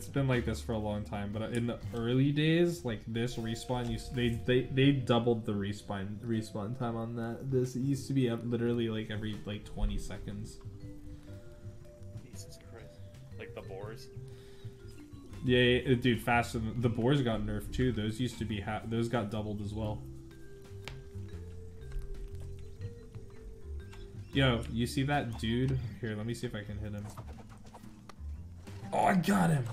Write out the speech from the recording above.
It's been like this for a long time, but in the early days, like this respawn, you they they they doubled the respawn respawn time on that. This used to be up literally like every like 20 seconds. Jesus Christ. Like the boars. Yeah, yeah, dude, faster. The boars got nerfed too. Those used to be ha- those got doubled as well. Yo, you see that dude? Here, let me see if I can hit him. Oh, I got him.